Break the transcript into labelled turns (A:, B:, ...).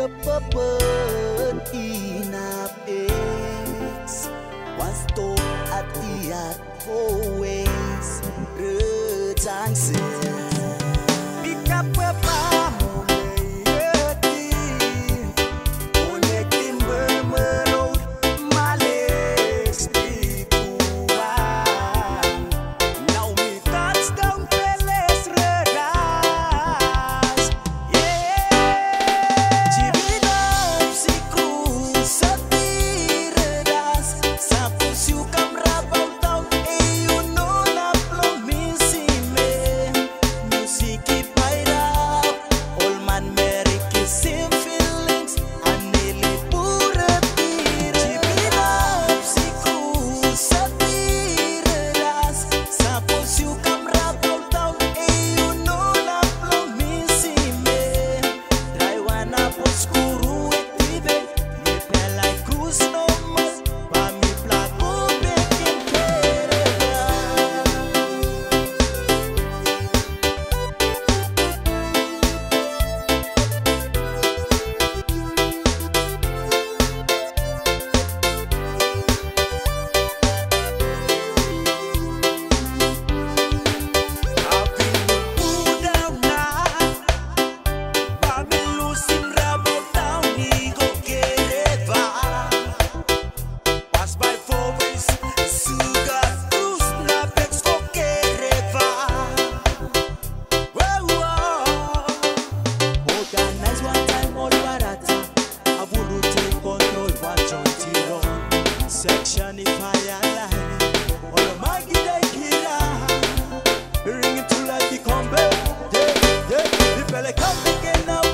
A: kepepen inapes Wasto at iat always Rejang section if I align All of my gidei kira Ring it to life, the combo Yeah, yeah, the pelican begin now.